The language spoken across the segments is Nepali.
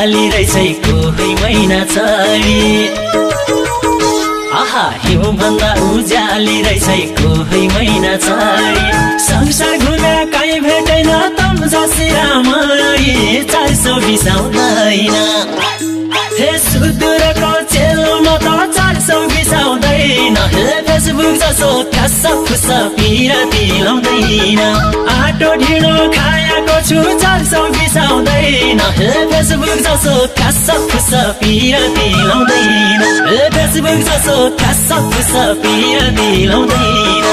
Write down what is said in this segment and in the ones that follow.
उज्याली रहेछ कोही महिना चढी आहा हिउँभन्दा उज्याली रहेछ कोही महिना चढी संसार घुमे कहीँ भेटैन तम जसिरामरी चार सौ बिसाउँदैन हे सुदूरको जसो लाउँदैन आटो ढिँडो खाएको छु चार सौ बिसाउँदैन फेसबुक जसो लाउँदैन हे फेसबुक जसो लाउँदैन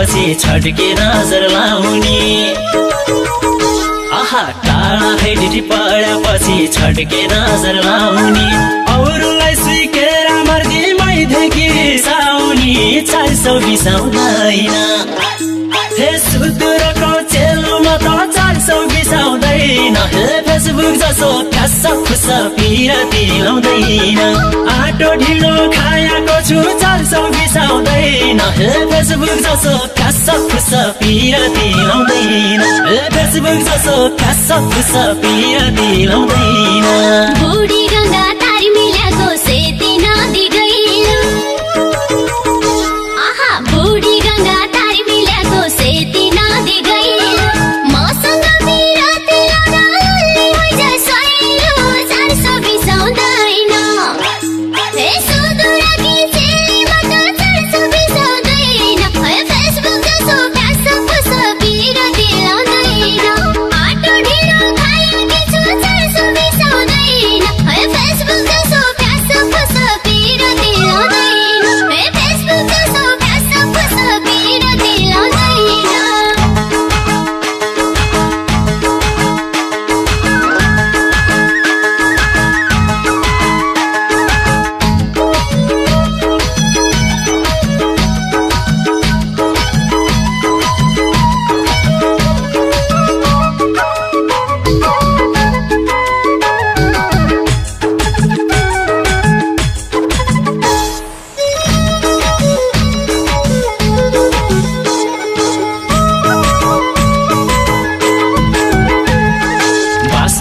पढेपछि छड्के नजर लाउने। आहा टाढा हेटी पढेपछि छड्के नजर लाउने। अरूलाई सुकेर मर्दी मैदेखि रिसाउने चार सौ बिसाउँदैन हे सुदूरको त सौ बिसाउँदैन। हे फेसबुक जसो ठ्यास खुस पिरती लाउँदैन आटो ढिँडो खाएको छु फेसबुक जसो ठ्यास खुस पिरती फेसबुक जसो खुस लाउँदैन बुढी गङ्गा तारी मिलाको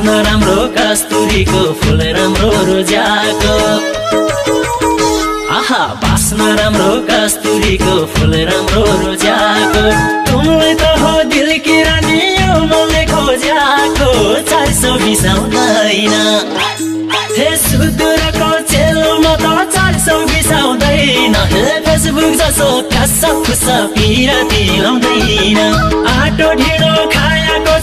बाँच्न राम्रो कस्तुरीको फुल राम्रो रोजाको। आहा बाँच्न राम्रो कस्तुरीको फुल राम्रो रोजाको। तुमले त हो दिल कि रानी यो मनले खोज्याको। चार सौ बिसाउँदैन हे सुदूरको चेलोमा त चार सौ बिसाउँदैन हे फेसबुक जसो ठ्यास खुस पिरती लाउँदैन आटो ढिँडो खाएको